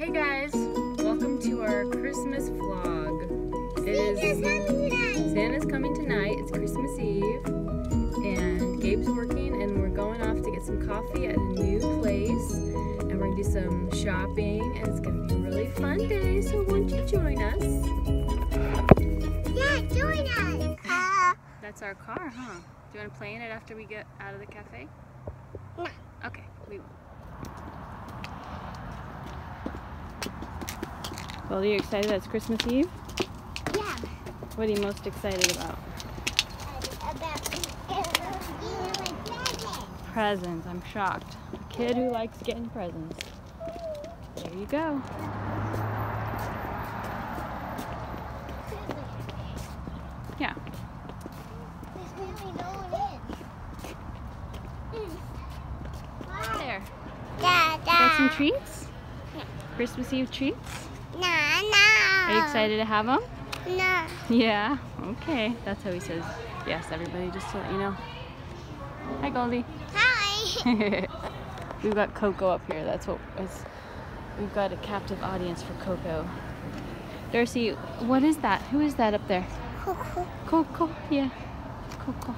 Hey guys, welcome to our Christmas vlog. It is Santa's coming tonight. It's Christmas Eve, and Gabe's working, and we're going off to get some coffee at a new place, and we're gonna do some shopping, and it's gonna be a really fun day. So won't you join us? Yeah, join us. Uh, That's our car, huh? Do you want to play in it after we get out of the cafe? No. Okay, we will. Well, are you excited that it's Christmas Eve? yeah. What are you most excited about? About presents. Presents. I'm shocked. A kid who likes getting presents. There you go. Yeah. There's really no one in. There. Da, da. Got some treats? Christmas Eve treats? Are you excited to have them? No. Yeah. Okay. That's how he says yes, everybody, just to let you know. Hi, Goldie. Hi. We've got Coco up here. That's what was. We've got a captive audience for Coco. Darcy, what is that? Who is that up there? Coco. Yeah. Coco.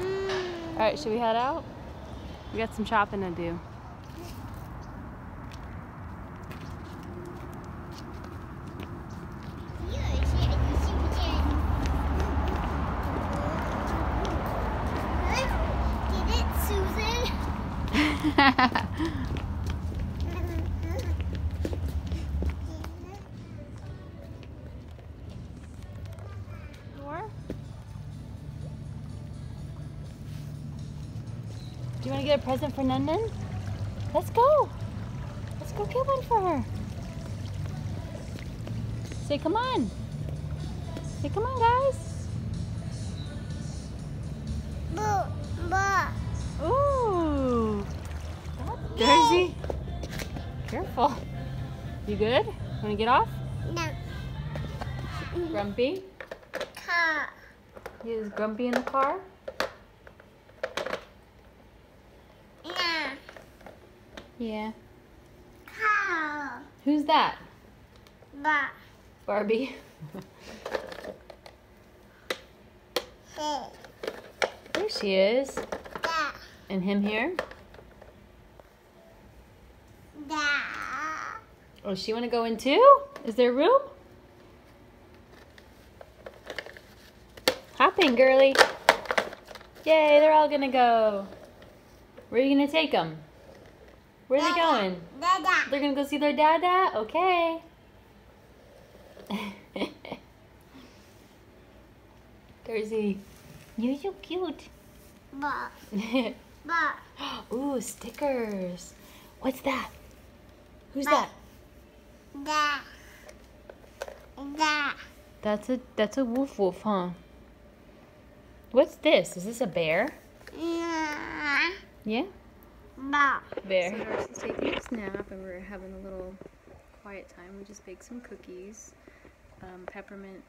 Mm. All right, should we head out? We got some shopping to do. Do you want to get a present for Nundan? Let's go. Let's go get one for her. Say, come on. Say, come on, guys. Daisy. Careful. You good? Want to get off? No. Grumpy? Car. Is Grumpy in the car? No. Yeah. Car. Who's that? Ba. Barbie. Hey. There she is. Da. And him here? Da. Oh, she want to go in too? Is there room? Hop in, girly. Yay, they're all gonna go. Where are you gonna take them? Where are they going? Da da. They're gonna go see their dada? Okay. Daisy, you're so cute. Ba. Ba. Ooh, stickers. What's that? Who's that? Da. Da. That's a that's a woof woof, huh? What's this? Is this a bear? Na. Yeah. Ba. Bear. So Darcy's taking a snap and we're having a little quiet time. We just baked some cookies. Um, peppermint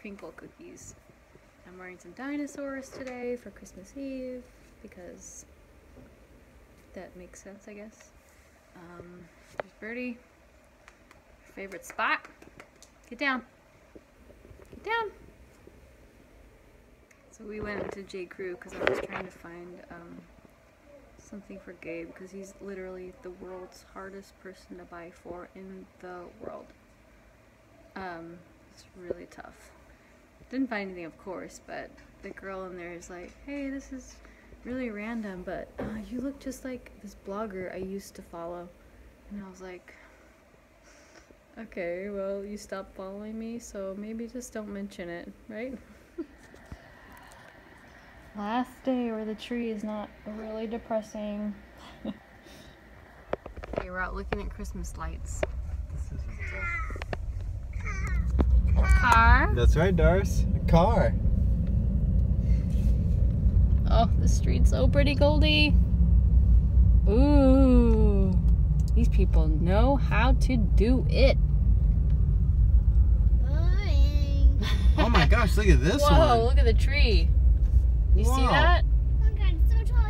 crinkle cookies. I'm wearing some dinosaurs today for Christmas Eve because that makes sense, I guess. Um, there's Birdie. Favorite spot. Get down. Get down. So we went to J. Crew because I was trying to find um, something for Gabe because he's literally the world's hardest person to buy for in the world. Um, it's really tough. Didn't find anything, of course, but the girl in there is like, "Hey, this is really random, but uh, you look just like this blogger I used to follow," and I was like. Okay, well, you stopped following me, so maybe just don't mention it, right? Last day where the tree is not really depressing. okay, we're out looking at Christmas lights. Car. That's right, Doris. A car. Oh, the street's so pretty, Goldie. Ooh. These people know how to do it. Boring. Oh my gosh, look at this Whoa, one. look at the tree. You see that? Oh my god, it's so tall.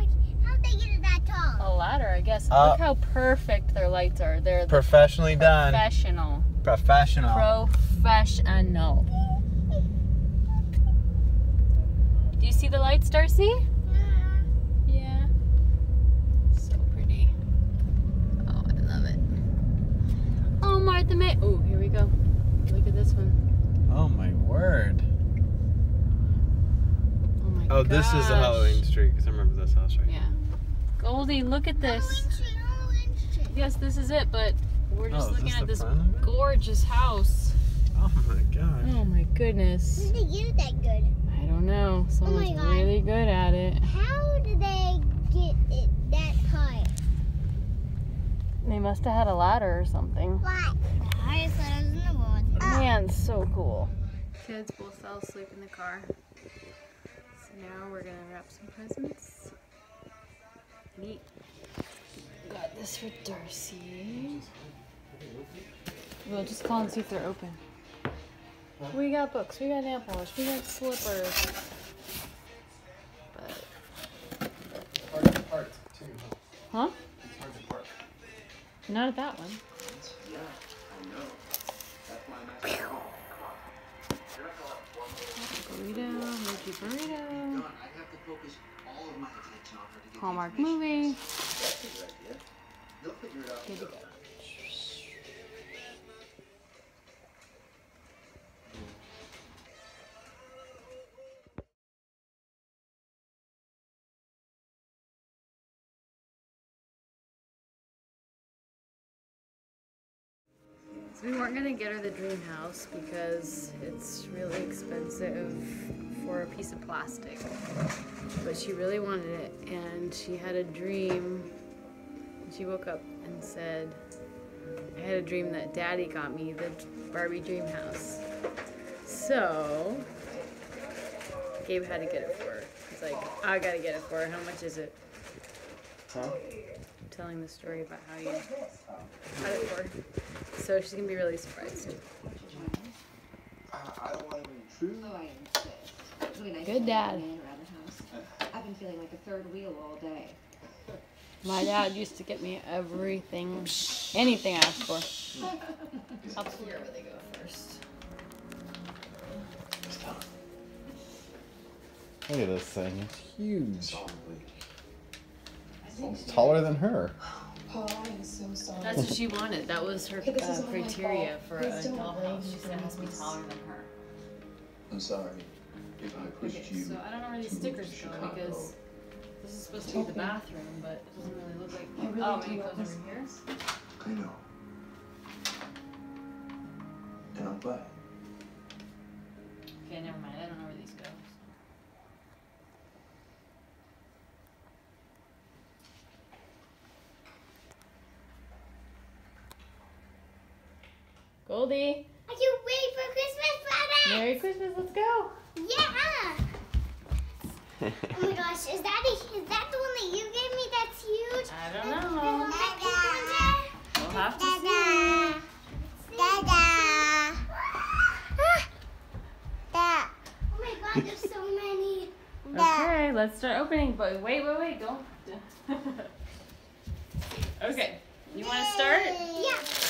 How'd they get it that tall? A ladder, I I guess. Uh, Look how perfect their lights are. They're the Professionally done. professional. Professional. Professional. Do you see the lights, Darcy? Yeah. So pretty. Oh, I love it. Oh, Martha May. Oh, here we go. Look at this one. oh my word. Oh my Oh, this is the. Halloween street because I remember this house right Yeah. Goldie, look at this. Yes, this is it, but we're just Oh, is looking this at the this front of it? gorgeous house. Oh my gosh. Oh my goodness. Did they get it that good? I don't know. Oh Someone's God. really good at it. How did they get it that high? They must have had a ladder or something. Why? The highest letters in the world. Man, so cool. Kids both fell asleep in the car. So now we're gonna wrap some presents and eat. Got this for Darcy. We'll just call and see if they're open. We got books, we got nail polish, we got slippers. But, Hard to park too. huh? It's hard to park. Not at that one. Burrito, Mochi burrito. Hallmark movie. Good to go. So we weren't gonna get her the dream house because it's really expensive for a piece of plastic. But she really wanted it and she had a dream. She woke up and said, I had a dream that daddy got me the Barbie dream house. So Gabe had to get it for her. He's like, I gotta get it for her. How much is it? Huh? Telling the story about how you had it for her. So she's gonna be really surprised. I don't want to intrude. Oh, I insist. Really nice Good dad. a man around the house. I've been feeling like a third wheel all day. My dad used to get me everything, anything I asked for. Up here where they go first. Look at this thing. It's huge. It's taller than her. Paul, I'm so sorry. That's what she wanted. That was her Okay, uh, criteria for a don't dollhouse. She said it has to be taller than her. I'm sorry if I pushed Okay, you. so I don't know where these stickers go Chicago. because this is supposed to be the bathroom, but it doesn't really look like. I really oh, do maybe it goes over here. I know. And I'm glad. Okay, never mind. I don't know where these go. Goldie, Are you ready for Christmas, Father? Merry Christmas. Let's go. Yeah. oh my gosh, is that a, is that the one that you gave me? That's huge. I don't know. one that We'll have to see. there. Dada. Ah. Da. Oh my god, there's so many. Okay, let's start opening. But wait, wait, wait! Don't. okay, you want to start? Yeah.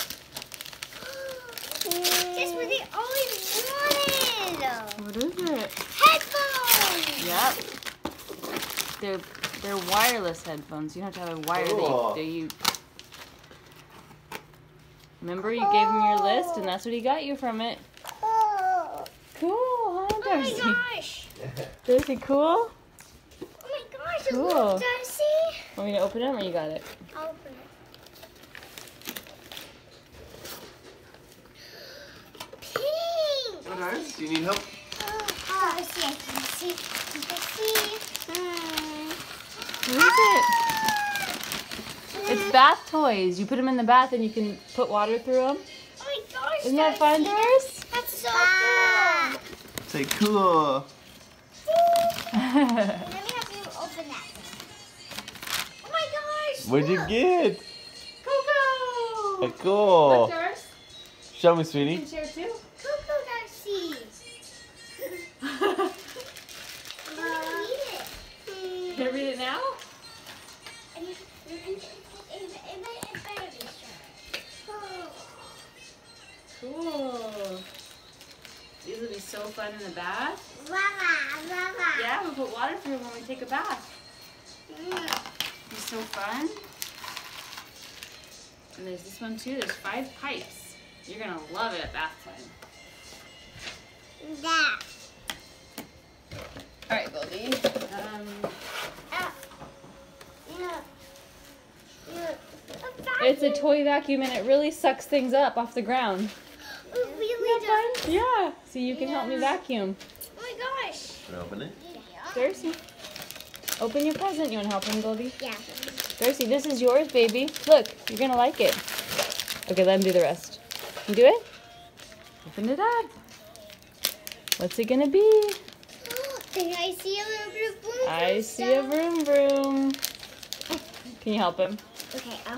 Just what they always wanted. What is it? Headphones. Yep. They're they're wireless headphones. You don't have to have a wire Cool. that you, do you Remember you gave him your list and that's what he got you from it. Oh. Cool, huh, Oh my gosh. Darcy, cool? Oh my gosh. Cool. Look, Darcy. Want me to open them or you got it? I'll open it. Pink. Oh, nice. Do you need help? Oh, Darcy, I can see. I can see. Hmm. What is it? It's bath toys. You put them in the bath and you can put water through them. Oh my gosh. Isn't that fun, Doris? That's so cool. Say cool. Let me have you open that. Oh my gosh. What'd you get? Coco! Hey, cool. Look, Doris. Show me, You sweetie. Fun in the bath. Baba, baba. Yeah, we'll put water through when we take a bath. Mm. It's so fun. And there's this one too. There's five pipes. You're gonna love it at bath time. That. All right, Goldie. Um, Uh, it's a toy vacuum and it really sucks things up off the ground. It really does. Yeah. So you can help me vacuum. Oh my gosh. Can I open it? Yeah. Darcy, open your present. You wanna help him, Goldie? Yeah. Darcy, this is yours, baby. Look, you're gonna like it. Okay, let him do the rest. Can you do it? Open it up. What's it gonna be? Did I see a little bit of boom? I see a vroom vroom. Can you help him? Okay, I'll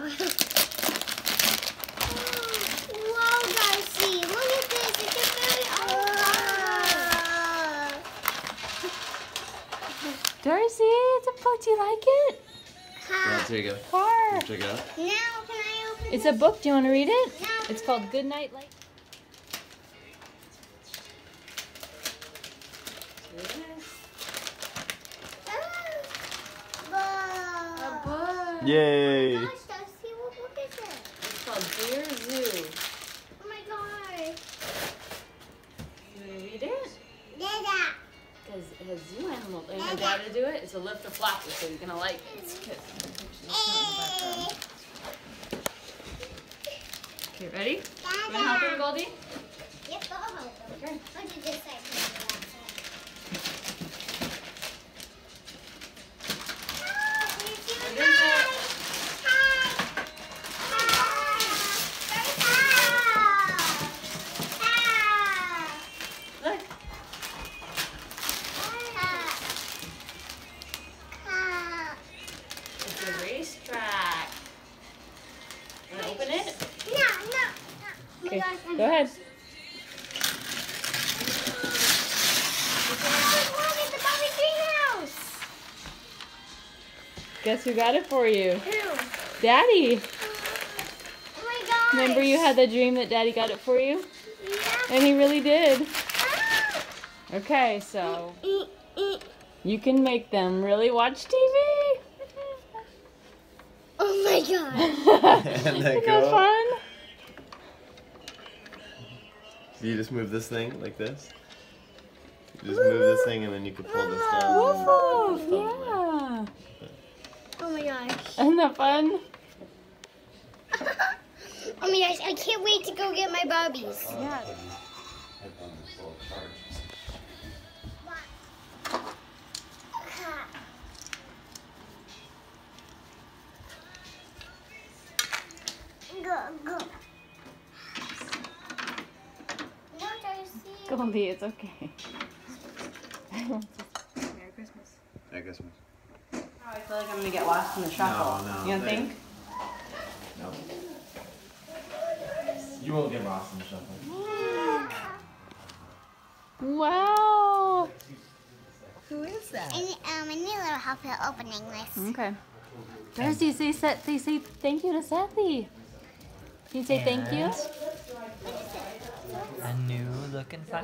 Whoa, Darcy, look at this. It's a very oh. Darcy, it's a book. Do you like it? Ha. there you go. Car. Check it out. Now can I open It's a book. Do you want to read it? No. It's called Good Night Light. Whoa. book. Yay! To do it. It's a lift or flapper, so you're gonna like it. Okay, ready? You wanna help him, Goldie? Yep, go ahead. Okay. What did this say? What is it? Look. It's a racetrack. Wanna open it? Okay, go ahead. Guess who got it for you? Who? Daddy. Oh Remember you had the dream that Daddy got it for you? Yeah. And he really did. Okay, so you can make them really watch TV. Oh my god. and Isn't that go. fun? So you just move this thing like this. You just move this thing and then you can pull this ah, down. Woof woof, and stuff like yeah. Oh my gosh. Isn't that fun? Oh my gosh, I can't wait to go get my Barbies. Yeah. Goldie, it's okay. Merry Christmas. Merry Christmas. Oh, I feel like I'm gonna get lost in the shuffle. no, no, you don't they- think? No. You won't get lost in the shuffle. Wow. And um, I need a little help at opening this. Okay. Darcy, say set. Say say thank you to Sethy. Can you say thank you? A new looking book.